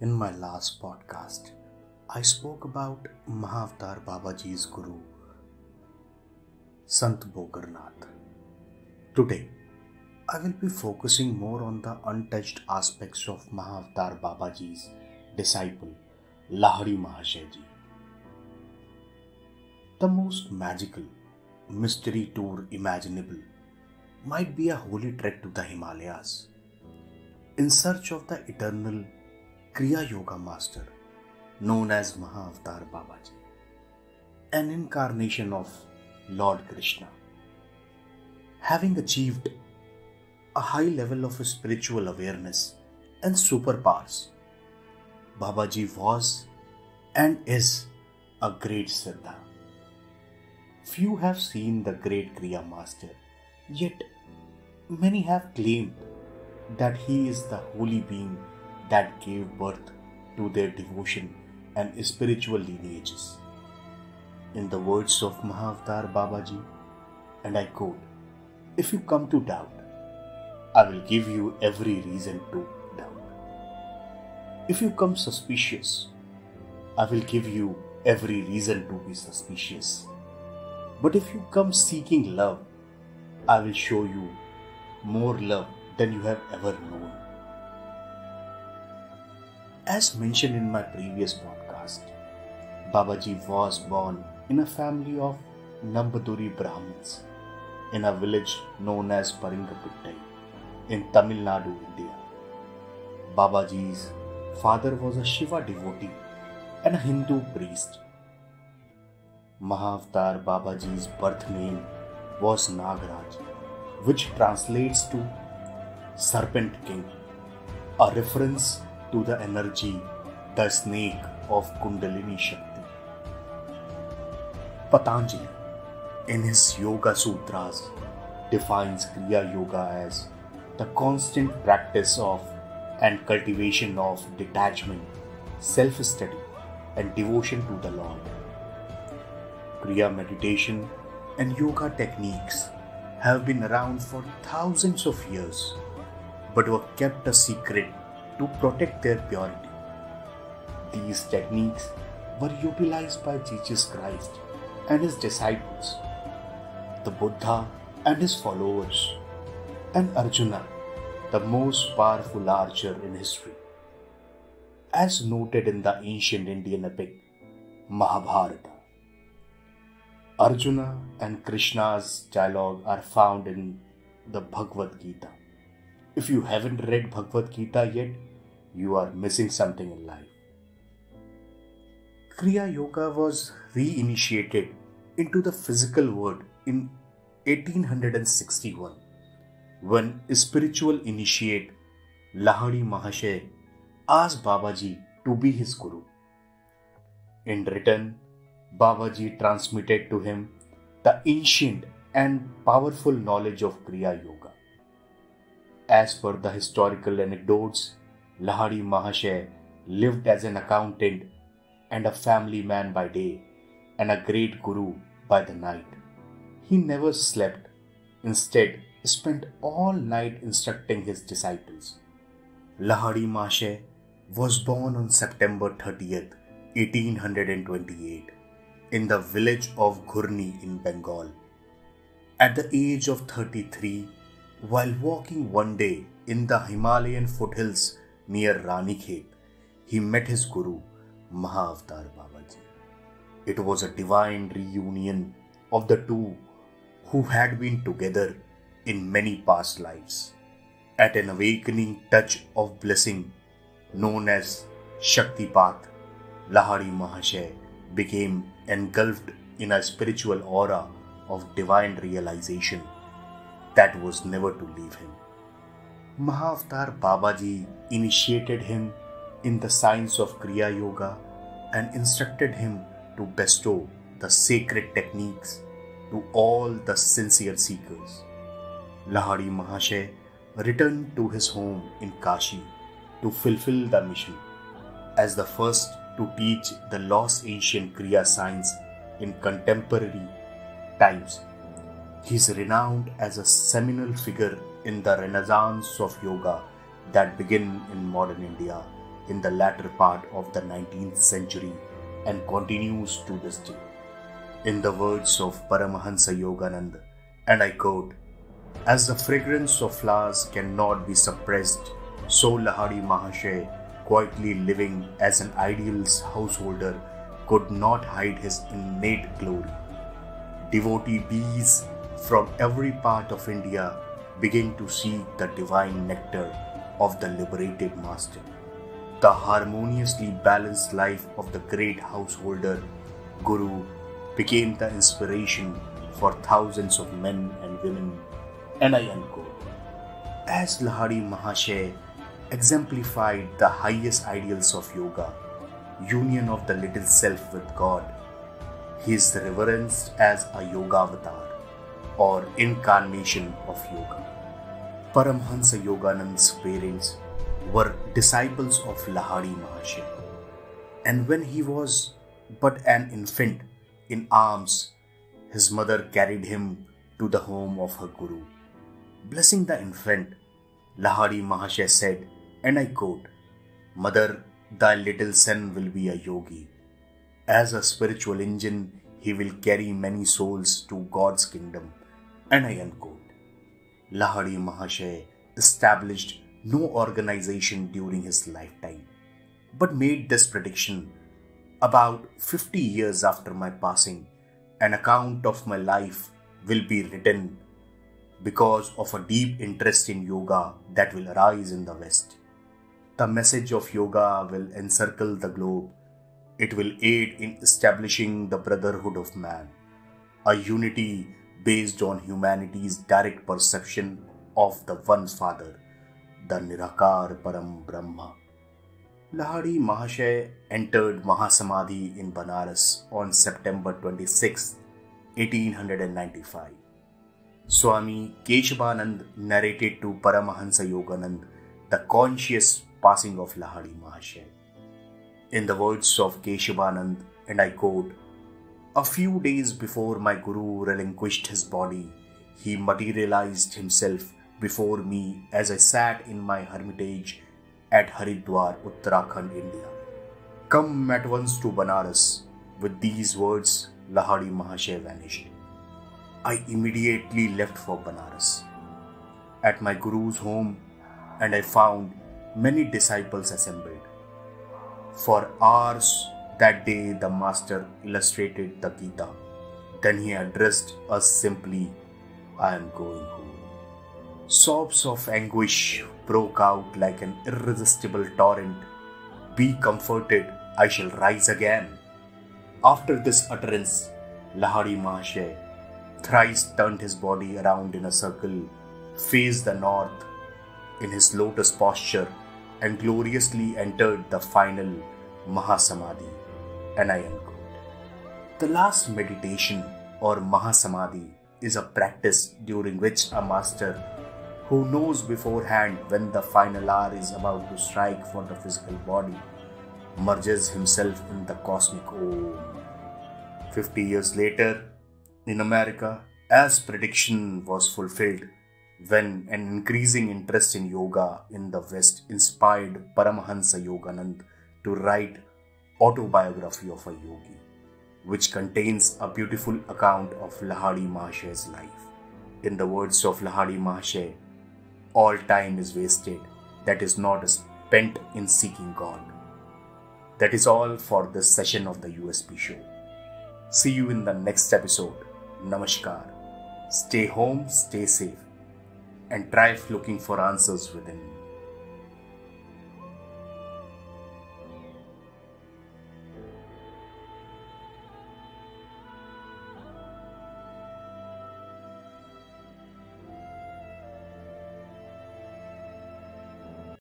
In my last podcast, I spoke about Mahavatar Babaji's guru, Sant Bogarnath. Today, I will be focusing more on the untouched aspects of Mahavatar Babaji's disciple, Lahiri Mahashayji. The most magical mystery tour imaginable might be a holy trek to the Himalayas in search of the eternal Kriya Yoga master known as Mahavatar Babaji, an incarnation of Lord Krishna. Having achieved a high level of spiritual awareness and superpowers, Babaji was and is a great Siddha. Few have seen the great Kriya Master, yet many have claimed that he is the holy being that gave birth to their devotion and spiritual lineages. In the words of Mahavatar Babaji, and I quote, If you come to doubt, I will give you every reason to doubt. If you come suspicious, I will give you every reason to be suspicious. But if you come seeking love, I will show you more love than you have ever known. As mentioned in my previous podcast, Babaji was born in a family of Nambudiri Brahmins in a village known as Parangipettai in Tamil Nadu, India. Babaji's father was a Shiva devotee and a Hindu priest. Mahavatar Babaji's birth name was Nagraj, which translates to Serpent King, a reference to the energy, the snake of Kundalini Shakti. Patanjali, in his Yoga Sutras, defines Kriya Yoga as the constant practice of and cultivation of detachment, self study, and devotion to the Lord. Kriya meditation and yoga techniques have been around for thousands of years but were kept a secret to protect their purity. These techniques were utilized by Jesus Christ and his disciples, the Buddha and his followers, and Arjuna, the most powerful archer in history. As noted in the ancient Indian epic Mahabharata, Arjuna and Krishna's dialogue are found in the Bhagavad Gita. If you haven't read Bhagavad Gita yet, you are missing something in life. Kriya Yoga was reinitiated into the physical world in 1861 when spiritual initiate Lahiri Mahashay asked Babaji to be his guru. In return, Babaji transmitted to him the ancient and powerful knowledge of Kriya Yoga. As per the historical anecdotes, Lahiri Mahashay lived as an accountant and a family man by day and a great guru by the night. He never slept, instead, spent all night instructing his disciples. Lahiri Mahashay was born on September 30th, 1828, in the village of Ghurni in Bengal. At the age of 33, while walking one day in the Himalayan foothills near Ranikhet, he met his guru, Mahavatar Babaji. It was a divine reunion of the two who had been together in many past lives. At an awakening touch of blessing known as Shaktipat, Lahiri Mahashay became engulfed in a spiritual aura of divine realization that was never to leave him. Mahavatar Babaji initiated him in the science of Kriya Yoga and instructed him to bestow the sacred techniques to all the sincere seekers. Lahiri Mahashay returned to his home in Kashi to fulfill the mission as the first to teach the lost ancient Kriya science in contemporary times. He is renowned as a seminal figure in the renaissance of yoga that began in modern India in the latter part of the 19th century and continues to this day. In the words of Paramahansa Yogananda, and I quote, As the fragrance of flowers cannot be suppressed, so Lahiri Mahashay, quietly living as an ideal householder, could not hide his innate glory. Devotee bees from every part of India begin to seek the divine nectar of the liberated master. The harmoniously balanced life of the great householder, Guru, became the inspiration for thousands of men and women, and I unquote. As Lahiri Mahashay exemplified the highest ideals of yoga, union of the little self with God, he is reverenced as a yoga avatar or incarnation of yoga. Paramhansa Yoganand's parents were disciples of Lahiri Mahashay. And when he was but an infant in arms, his mother carried him to the home of her guru. Blessing the infant, Lahiri Mahashay said, and I quote, Mother, thy little son will be a yogi. As a spiritual engine, he will carry many souls to God's kingdom. And I unquote. Lahiri Mahashay established no organization during his lifetime, but made this prediction about 50 years after my passing. An account of my life will be written because of a deep interest in yoga that will arise in the West. The message of yoga will encircle the globe. It will aid in establishing the brotherhood of man, a unity based on humanity's direct perception of the one Father, the Nirakar Param Brahma. Lahiri Mahashay entered Mahasamadhi in Banaras on September 26, 1895. Swami Keshavanand narrated to Paramahansa Yoganand the conscious passing of Lahiri Mahashay. In the words of Keshavanand, and I quote, a few days before my Guru relinquished his body, he materialized himself before me as I sat in my hermitage at Haridwar, Uttarakhand, India. Come at once to Banaras. With these words, Lahiri Mahashay vanished. I immediately left for Banaras. At my Guru's home, and I found many disciples assembled. For hours that day, the Master illustrated the Gita. Then he addressed us simply I am going home. Sobs of anguish broke out like an irresistible torrent. Be comforted, I shall rise again. After this utterance, Lahiri Mahashay thrice turned his body around in a circle, faced the north in his lotus posture, and gloriously entered the final Mahasamadhi and I unquote. The last meditation or Mahasamadhi is a practice during which a master who knows beforehand when the final hour is about to strike for the physical body merges himself in the cosmic Om. 50 years later, in America, as prediction was fulfilled, when an increasing interest in yoga in the West inspired Paramahansa Yoganand to write autobiography of a yogi, which contains a beautiful account of Lahiri Mahashay's life. In the words of Lahiri Mahashay, all time is wasted that is not spent in seeking God. That is all for this session of the USP show. See you in the next episode. Namaskar. Stay home, stay safe, and try looking for answers within.